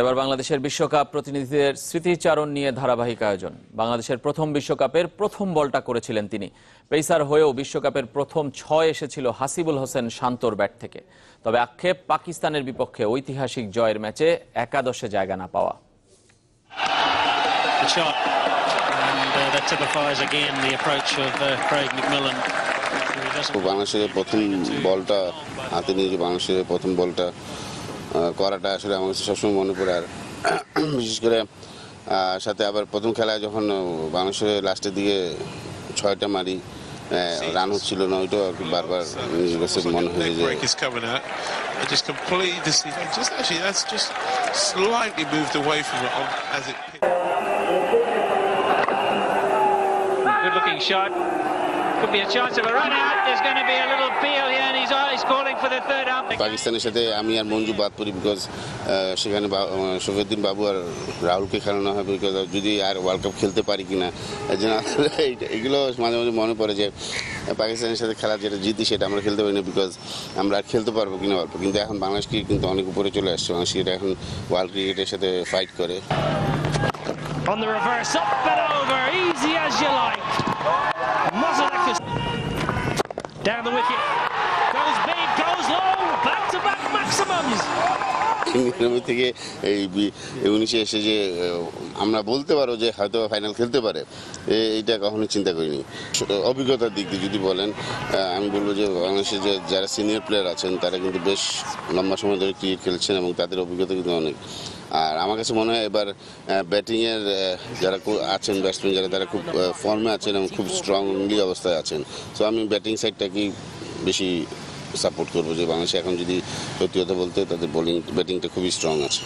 এবার বাংলাদেশের বিশ্বকাপ প্রতিনিধিদের স্মৃতিচারণ নিয়ে ধারাবাহিক আয়োজন। বাংলাদেশের প্রথম বিশ্বকাপের প্রথম বলটা করেছিলেন তিনি। পেসার হয়েও বিশ্বকাপের প্রথম ছয় এসেছিল হাসিবুল হোসেন শান্তর ব্যাট থেকে। তবে আক্ষেপ পাকিস্তানের বিপক্ষে ঐতিহাসিক জয়ের ম্যাচে একাদশে জায়গা না পাওয়া। বাংলাদেশের প্রথম বলটা হাতে নিয়ে বাংলাদেশের প্রথম বলটা করাটা আসলে আমার কাছে সবসময় মনে পড়ে। আর বিশেষ করে সাথে আবার প্রথম খেলায় যখন বাংলাদেশের লাস্টের দিকে ছয়টা মারি রান হচ্ছিল না ওইটাও আর কি বারবার নিজের কাছে মনে হয়ে যায়। Good looking shot. Could be a chance of a run out. There's going to be a little peel here, and he's, he's calling for the third ump. পাকিস্তানের সাথে আমি আর মঞ্জু বাদ পড়ি বিকজ সেখানে শফিউদ্দিন বাবু আর রাহুলকে খেলানো হবে বিকজ যদি আর ওয়ার্ল্ড কাপ খেলতে পারি কিনা এর জন্য এগুলো মাঝে মাঝে মনে পড়ে যে পাকিস্তানের সাথে খেলা যেটা জিতি সেটা আমরা খেলতে পারি না বিকজ আমরা আর খেলতে পারব কিনা অল্প কিন্তু এখন বাংলাদেশ ক্রিকেট কিন্তু অনেক উপরে চলে আসছে বাংলাদেশ ক্রিকেট এখন ওয়ার্ল্ড ক্রিকেটের সাথে ফাইট করে On the reverse, up and over, down the wicket. Goes big, goes low, back to back maximums. থেকে এই উনিশে এসে যে আমরা বলতে পারো যে হয়তো ফাইনাল খেলতে পারে এইটা কখনো চিন্তা করিনি অভিজ্ঞতার দিক দিয়ে যদি বলেন আমি বলব যে বাংলাদেশে যে যারা সিনিয়র প্লেয়ার আছেন তারা কিন্তু বেশ লম্বা সময় ধরে ক্রিকেট খেলছেন এবং তাদের অভিজ্ঞতা কিন্তু অনেক আর আমার কাছে মনে হয় এবার ব্যাটিংয়ের যারা আছেন ব্যাটসম্যান যারা, তারা খুব ফর্মে আছেন এবং খুব স্ট্রংলি অবস্থায় আছেন। তো আমি ব্যাটিং সাইডটাকেই বেশি সাপোর্ট করব যে বাংলাদেশে এখন যদি সত্যি কথা বলতে তাদের বোলিং ব্যাটিংটা খুবই স্ট্রং আছে।